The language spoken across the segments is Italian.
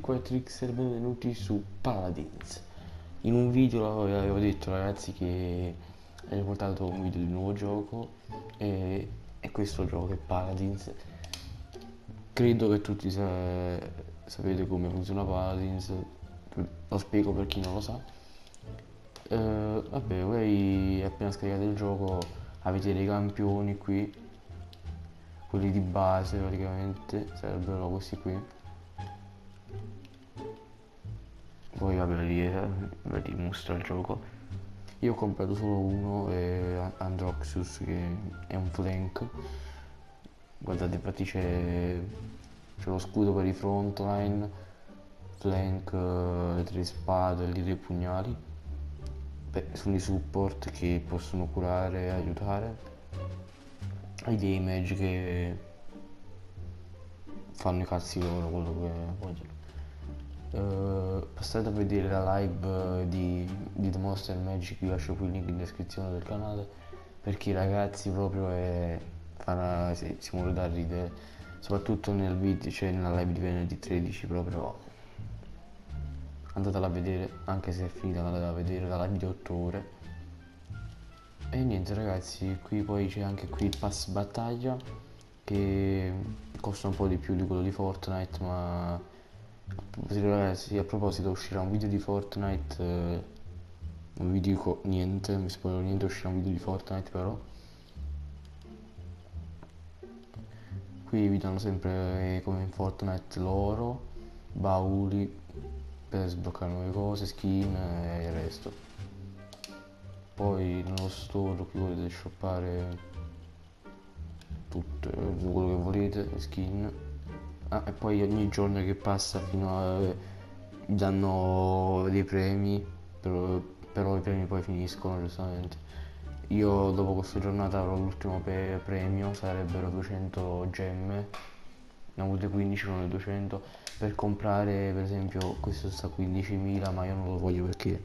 4X e benvenuti su Paladins. In un video avevo detto ragazzi che avevo portato un video di un nuovo gioco e, e questo gioco è Paladins. Credo che tutti sa- sapete come funziona Paladins, lo spiego per chi non lo sa. Eh, vabbè, voi appena scaricate il gioco avete dei campioni qui, quelli di base praticamente, sarebbero questi qui poi vabbè lì ve li mostro il gioco. Io ho comprato solo uno è Androxus che è un flank. Guardate infatti c'è, c'è lo scudo per i frontline flank le tre spade e i pugnali. Beh, sono i support che possono curare e aiutare. I damage che fanno i cazzi loro quello che vogliono Passate a vedere la live di, di The Monster Magic, vi lascio qui il link in descrizione del canale perché ragazzi proprio è, fa si, si muore da ridere soprattutto nel video, cioè nella live di venerdì 13 proprio andatela a vedere anche se è finita andatela a vedere la live di 8 ore. E niente ragazzi qui poi c'è anche qui il pass battaglia che costa un po' di più di quello di Fortnite ma ragazzi a proposito uscirà un video di Fortnite eh, non vi dico niente mi spoilerò niente uscirà un video di Fortnite però. Qui vi danno sempre eh, come in Fortnite l'oro bauli per sbloccare nuove cose skin e il resto. Poi nello store qui potete shoppare tutto quello che volete skin ah, e poi ogni giorno che passa fino a danno dei premi però, però i premi poi finiscono giustamente. Io dopo questa giornata avrò l'ultimo premio sarebbero 200 gemme. Ne ho avute 15 non le 200 per comprare per esempio questo sta 15.000 ma io non lo voglio perché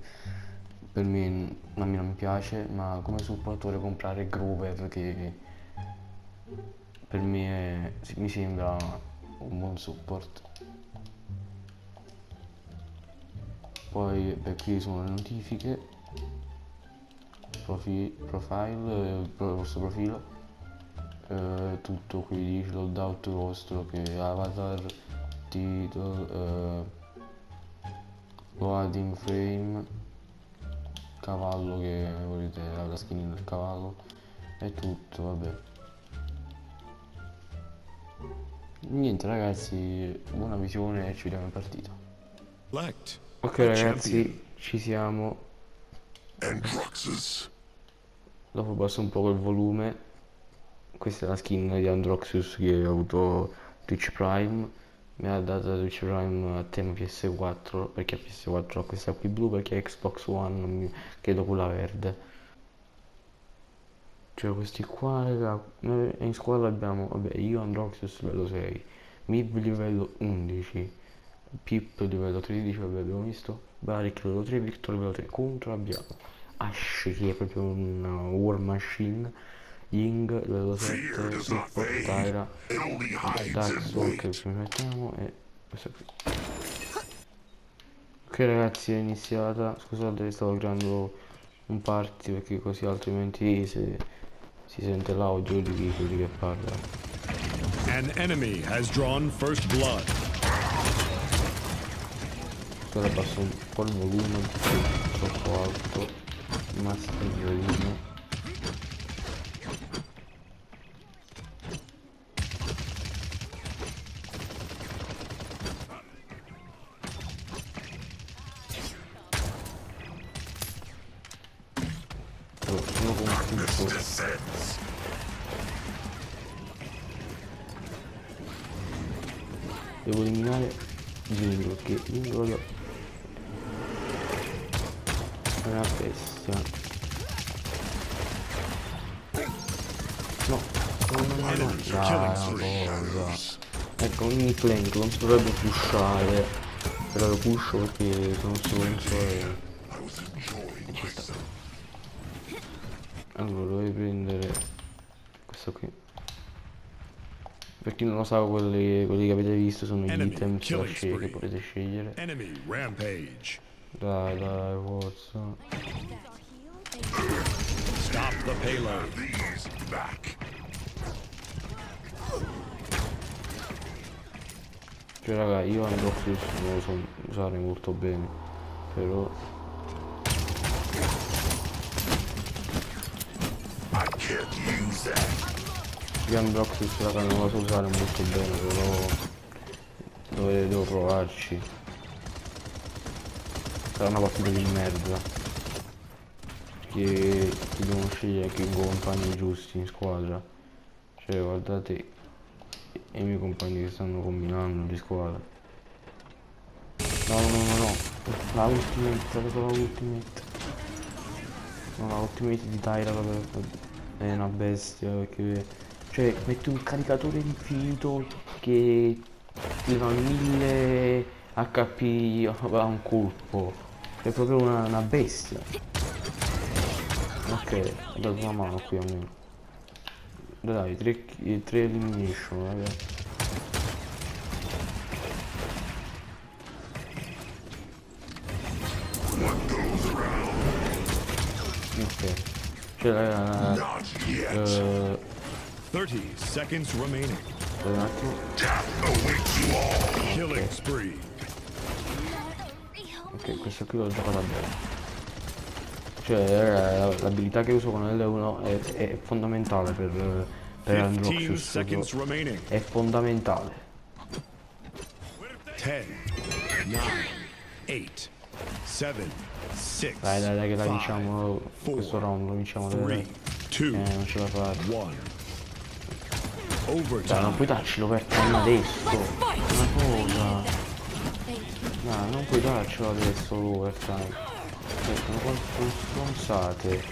per me a me non piace ma come supporto comprare Grover che per me è, mi sembra un buon support. Poi beh, qui sono le notifiche Profi profile il vostro profilo eh, tutto qui dice loadout vostro che avatar titolo eh, loading frame cavallo che volete la skin del cavallo è tutto vabbè Niente ragazzi, buona visione e ci vediamo in partita. Ok ragazzi, ci siamo. Dopo basso un po' il volume. Questa è la skin di Androxus che ho avuto Twitch Prime. Mi ha dato Twitch Prime a tema PS4 perché PS4 ha questa qui blu perché Xbox One credo quella verde cioè questi qua raga in squadra abbiamo vabbè io Androxus livello 6 Mib livello 11 Pip livello 13 vabbè abbiamo visto Barik livello 3 Victor livello 3 contro abbiamo Ash che è proprio una war machine Ying livello 7 Support Tyra Dark che ci mettiamo e questo qui. Ok ragazzi è iniziata. Scusate stavo creando un party perché così altrimenti se Sizentela ucuydu gibi yapardı. An enemy has drawn first blood. Volume alto. Perché Jingo voglio è una bestia no no no no no dai cosa. Ecco ogni flank non si dovrebbe pushare. Però lo pusho perché sono stronzo e ci allora dovevi prendere questo qui Per chi non lo sa, quelli, quelli che avete visto sono gli Enemy item che potete scegliere. Enemy rampage. Dai, dai, forza. Stop the payload. Cioè raga, io Androxus non lo so usare molto bene, però... Io Androxus raga non lo so usare molto bene, però... Devo, devo provarci. Sarà una partita di merda. Che dobbiamo scegliere che compagni giusti in squadra. Cioè guardate i miei compagni che stanno combinando di squadra. No, no, no, no. La ultimate, la sola ultimate. No, la ultimate di Tyra è una bestia perché... Cioè, metti un caricatore infinito che ti fa 1000 HP a un colpo. È proprio una, una bestia. Ok, ho dato una mano qui almeno. Dai, tre, chi- tre elimination, raga. Ok. Cioè, raga, eh, 30 seconds remaining. Killing spree. Ok, questo qui l'ho giocato bene. Cioè, l'abilità che uso con L1 è, è fondamentale per, per 15 Androxus. È fondamentale. 10, 9, 8, 7, 6, Dai, dai, dai, che la vinciamo questo round, lo vinciamo. Dai, 3, dai. 2, Eh, non ce la fate. 1. Dai, non Overtime. puoi darcelo per time adesso. Una cosa. No, non puoi darcelo adesso l'overtime. Cioè, sono stronzate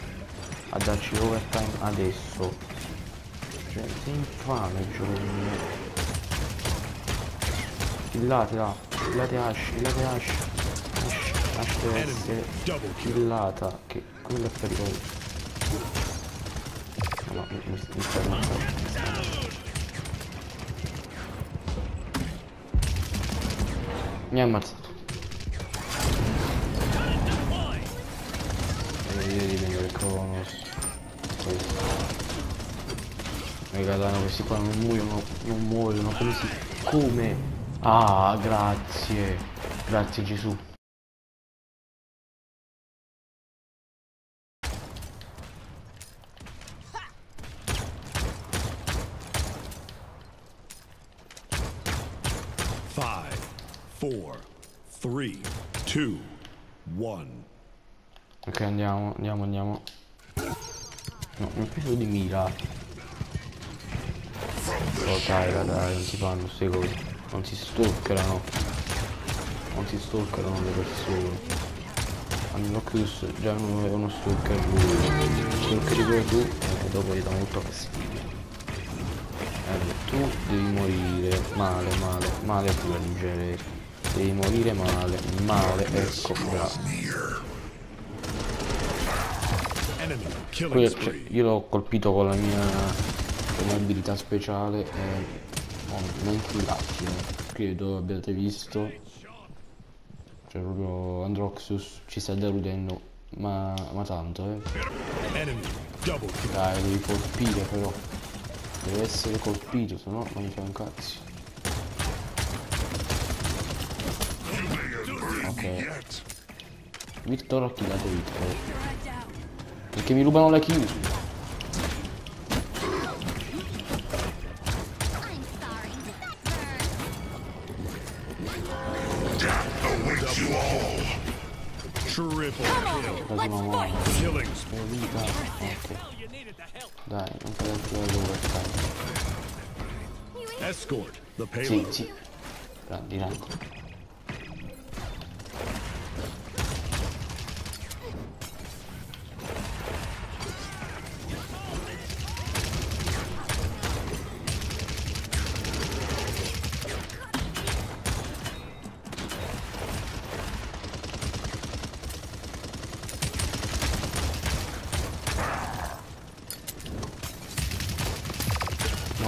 a darci l'overtime adesso. Cioè, sei infame gioco mio. Killate là, killate Ash, killate Ash. Ash, Ash deve essere killata, che quello è pericoloso. No, no, mi, mi, mi stai ammazzando. Mi ha ammazzato. E io rivengo il. Questo. Raga, questi qua non muoiono, non muoiono, come si... Come? Ah, grazie. Grazie Gesù. Four, three, two. Ok, andiamo, andiamo, andiamo. No, ho preso di mira. Oh dai, dai, non si fanno queste cose. Non si stalkerano. Non si stalkerano le persone. Unlockus già non uno stalker lui. Stalkeri pure tu e dopo gli dà molto fastidio. Allora, tu devi morire male, male, male pure leggere. Devi morire male, male, ecco, bravo. Cioè, io l'ho colpito con la mia, con abilità speciale e ho 20 lati, eh. credo abbiate visto. Cioè proprio Androxus ci sta deludendo, ma, ma tanto eh. Dai, devi colpire però. Deve essere colpito, se no non mi fa un cazzo. Ok. Victor ha killato Victor. Perché mi rubano la kill. Che vita. Ok. Dai, non credo più all'overtime. Escort the Sì, payload. sì. Grandi, grandi.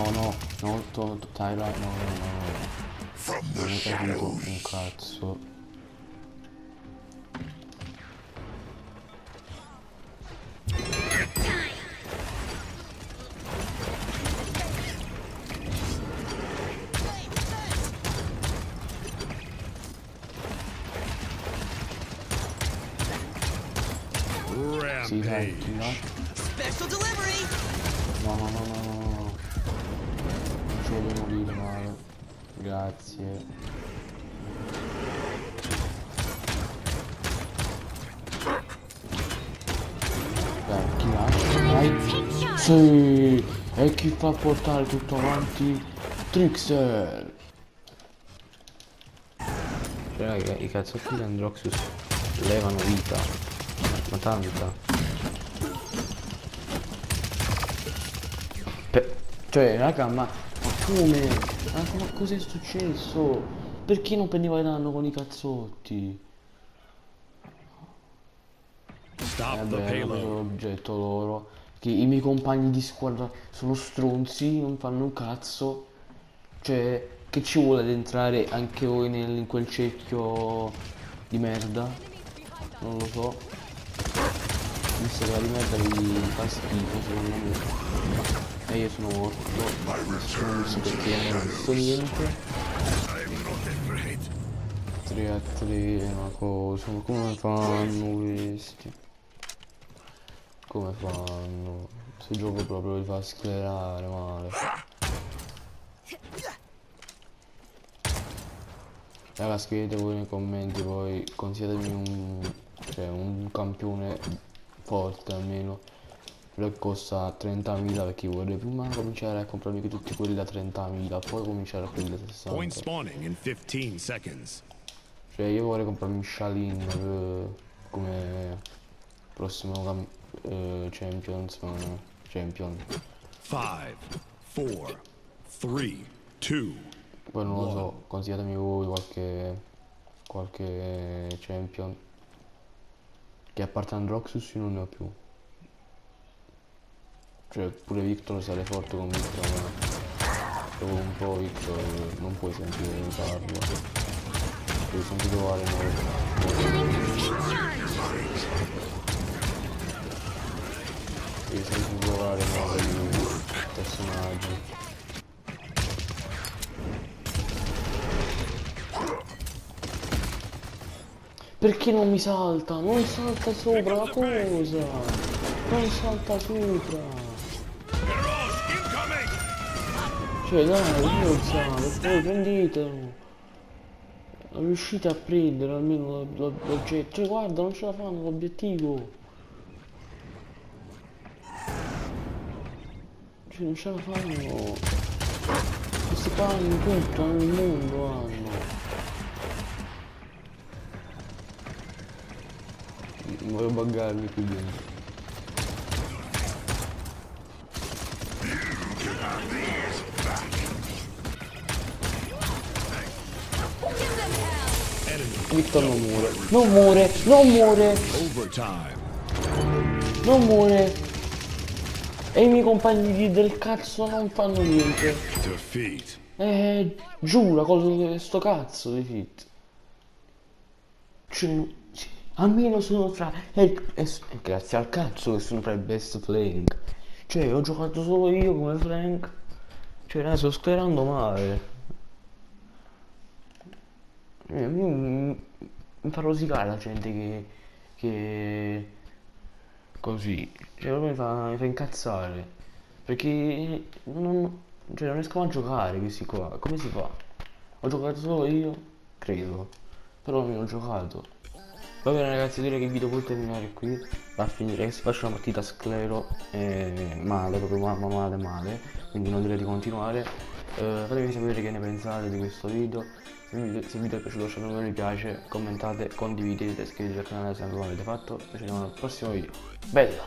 No, no. No, to, to, Tyler, no, no, no, no. Non hai capito un cazzo. Sì, dai, Rampage. no? Special delivery. No, no, no, no, no, no. Non ci voglio morire male. Grazie. Dai, chi lascia? Dai. Sì! E chi fa portare tutto avanti? Trixer! Cioè, raga, i cazzotti di Androxus levano vita. Ma tanta. Cioè, raga, ma come? Ma, ma cos'è successo? Perché non prendeva danno con i cazzotti? Stop Vabbè, l'oggetto loro. Che i miei compagni di squadra sono stronzi, non fanno un cazzo. Cioè, che ci vuole ad entrare anche voi nel- in quel cerchio di merda? Non lo so. Che la di merda vi fa schifo secondo me. E io sono morto. Perché non ho visto niente. 3 a 3 ma cosa? Ma come fanno questi? Come fanno? Questo gioco proprio li fa schierare male. Raga scrivete voi nei commenti poi consigliatemi un, cioè, un campione forte almeno che costa 30.000 perché vorrei prima cominciare a comprarmi tutti quelli da 30.000 poi cominciare a quelli da Point 60 spawning in 15 seconds. cioè io vorrei comprarmi Shalin per- come prossimo eh, Champions ma Champion. 5, 4, 3, 2, poi non lo so consigliatemi voi qualche qualche Champion. Che a parte Androxus io non ne ho più cioè pure Victor sale forte con Victor ma dopo un po' Victor non puoi sentire usarlo devi sempre trovare nuovi devi sempre trovare nuovi personaggi Perché non mi salta? Non salta sopra la cosa! Non salta sopra! Cioè dai, io sale, poi prendetelo! Riuscite a prendere almeno l'oggetto. Cioè guarda, non ce la fanno l'obiettivo! Cioè non ce la fanno! Questi qua hanno tutto nel mondo hanno! Voglio buggarmi qui dentro. enemy Victor non muore. Non muore, non muore, non muore. E i miei compagni di- del cazzo non fanno niente. Defeat. Eh, giura, con sto cazzo di fit. Cioè, cioè, almeno sono tra... E, e- e grazie al cazzo che sono tra i best playing. Cioè, ho giocato solo io come Frank. Cioè, ne sto sperando male. Eh, mi, mi fa rosicare la gente che... che... Così. Cioè, proprio mi fa, mi fa incazzare. Perché non, cioè, non riesco a giocare questi qua. Come si fa? Ho giocato solo io? Credo. Però non ho giocato. Va bene ragazzi, direi che il video può terminare qui. Va a finire che si faccia una partita sclero eh, male, proprio ma- ma- male male. Quindi non direi di continuare. Eh, fatemi sapere che ne pensate di questo video. Se il video, è piaciuto lasciate un mi piace, commentate, condividete, iscrivetevi al canale se non l'avete fatto. E ci vediamo al prossimo video. Bella!